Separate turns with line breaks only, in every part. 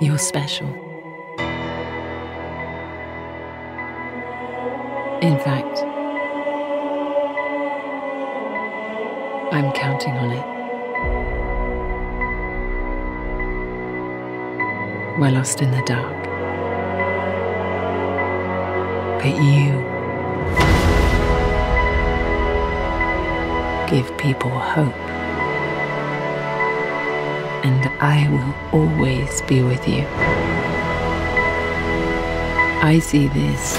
You're special. In fact, I'm counting on it. We're lost in the dark. But you give people hope. And I will always be with you. I see this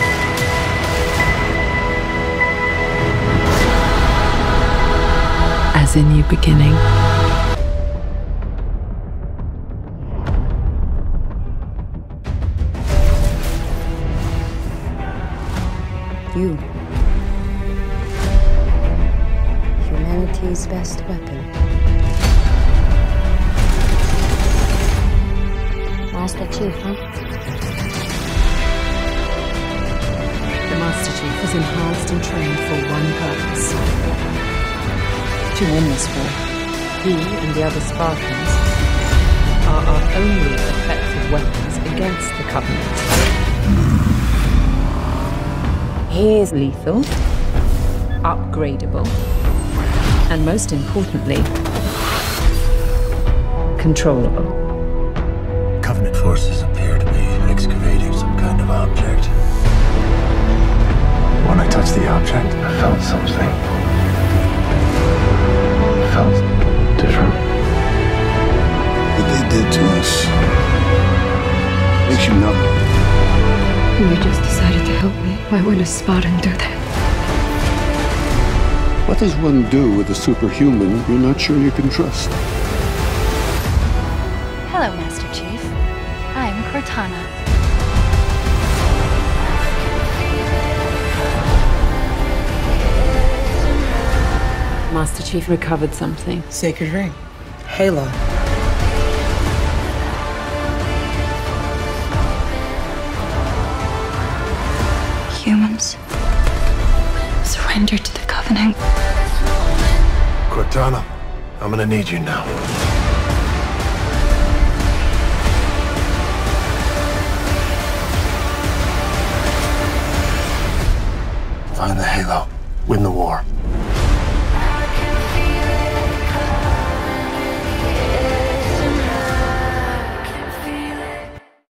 as a new beginning.
You. Humanity's best weapon. Master Chief, huh?
The Master Chief is enhanced and trained for one purpose to win this war.
He and the other Spartans
Are our only effective weapons against the Covenant. He is lethal, upgradable, and most importantly, controllable.
Covenant forces appear to be excavating some kind of object.
When I touched the object, I felt something. It felt different.
What they did to us makes you numb.
You just decided to help me. Why would a Spartan do that?
What does one do with a superhuman you're not sure you can trust?
Hello, Master Chief. I'm Cortana.
Master Chief recovered something.
Sacred ring. Halo.
Humans surrender to the Covenant.
Cortana, I'm gonna need you now. Win the Halo, win the war.